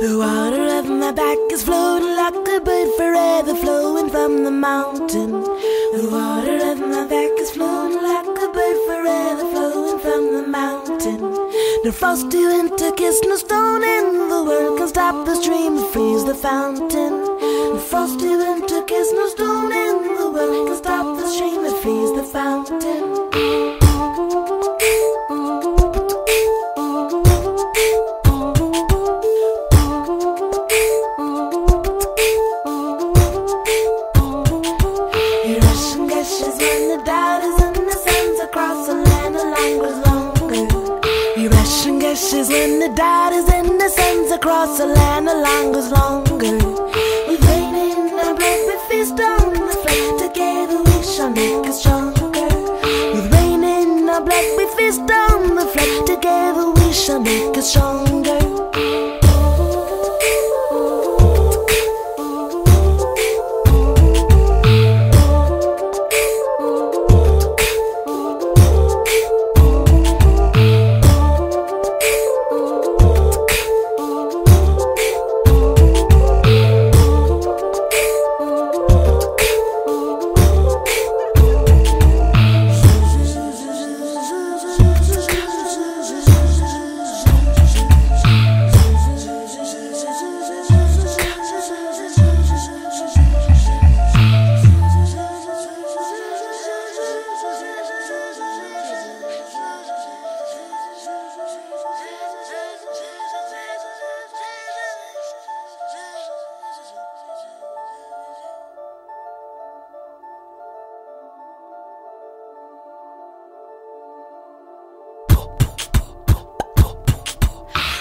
The water of my back is flowing like a bird forever flowing from the mountain. The water of my back is flowing like a bird forever flowing from the mountain. No frosty winter kiss, no stone in the world can stop the stream that freeze the fountain. No frosty winter kiss, no stone in the world can stop the stream that freeze the fountain. Gushes when the daughters and the sons across the land line goes longer. With rain in our blood, we feast on the flame. Together we shall make us stronger. With rain in our blood, we feast on the flame. Together we shall make us stronger.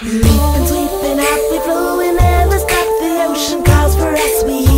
Reaping, sweeping, happy, flowing, never stop. The ocean calls for us. We